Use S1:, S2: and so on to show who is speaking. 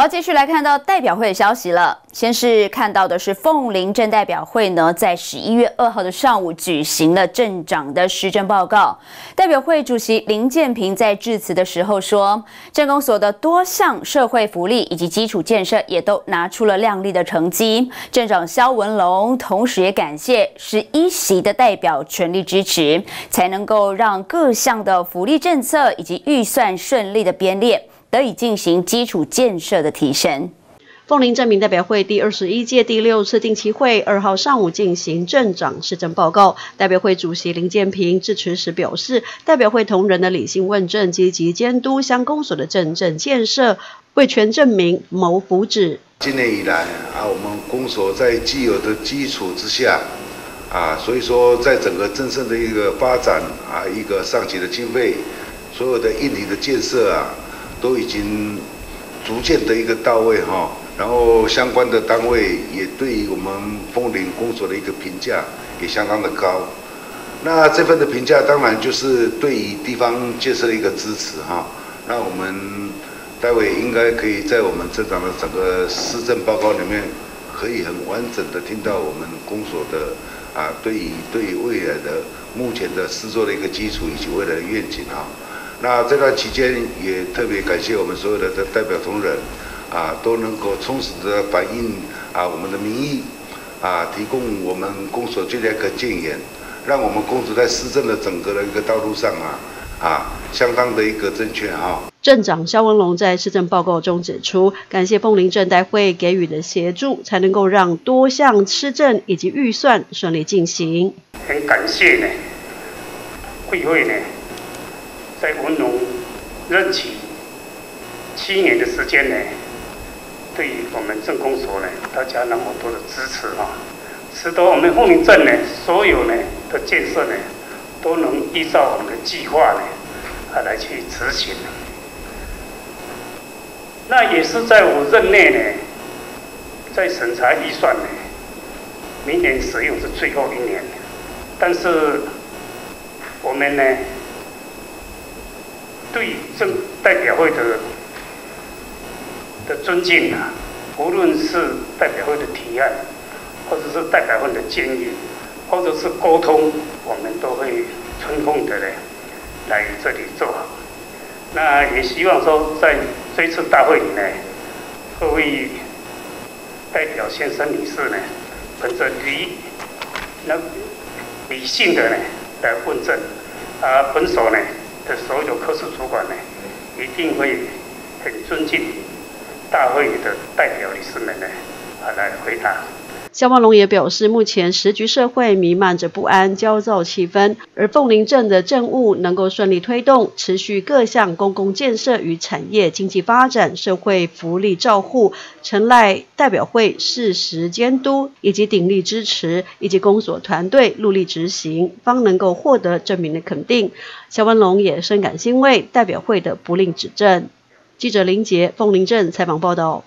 S1: 好，继续来看到代表会的消息了。先是看到的是凤林镇代表会呢，在十一月二号的上午举行了镇长的施政报告。代表会主席林建平在致辞的时候说，镇公所的多项社会福利以及基础建设也都拿出了亮丽的成绩。镇长肖文龙同时也感谢十一席的代表全力支持，才能够让各项的福利政策以及预算顺利的编列。得以进行基础建设的提升。
S2: 凤林镇民代表会第二十一届第六次定期会二号上午进行镇长施政报告。代表会主席林建平致辞时表示，代表会同仁的理性问政，积极监督乡公所的镇政建设，为全镇民谋福祉。
S3: 今年以来啊，我们公所在既有的基础之下啊，所以说在整个镇政的一个发展啊，一个上级的经费，所有的硬体的建设啊。都已经逐渐的一个到位哈，然后相关的单位也对于我们凤林公所的一个评价也相当的高。那这份的评价当然就是对于地方建设的一个支持哈。那我们待会应该可以在我们镇长的整个施政报告里面，可以很完整的听到我们公所的啊，对于对于未来的目前的施作的一个基础以及未来的愿景啊。那这段期间也特别感谢我们所有的代表同仁，啊，都能够充实的反映啊我们的民意，啊，提供我们公所最佳一个建言，让我们公所在施政的整个的一个道路上啊，啊，相当的一个正确哈。
S2: 镇长肖文龙在市政报告中指出，感谢凤林镇代会给予的协助，才能够让多项施政以及预算顺利进行。
S4: 很感谢呢，会会呢。在文龙任期七年的时间呢，对于我们镇公所呢，大家那么多的支持啊，使得我们凤林镇呢，所有呢的建设呢，都能依照我们的计划呢，啊来去执行。那也是在我任内呢，在审查预算呢，明年使用是最后一年，但是我们呢。对政代表会的的尊敬啊，无论是代表会的提案，或者是代表会的建议，或者是沟通，我们都会充分的来来这里做好。那也希望说，在这次大会里呢，各位代表先生女士呢，本着理那理性的呢来问政，啊，本所呢。的所有科室主管呢，一定会很尊敬大会的代表理事们呢，啊来回答。
S2: 肖万龙也表示，目前时局社会弥漫着不安、焦躁气氛，而凤林镇的政务能够顺利推动，持续各项公共建设与产业经济发展、社会福利照护，承赖代表会适时监督以及鼎力支持，以及公所团队努力执行，方能够获得证明的肯定。肖万龙也深感欣慰代表会的不吝指正。记者林杰凤林镇采访报道。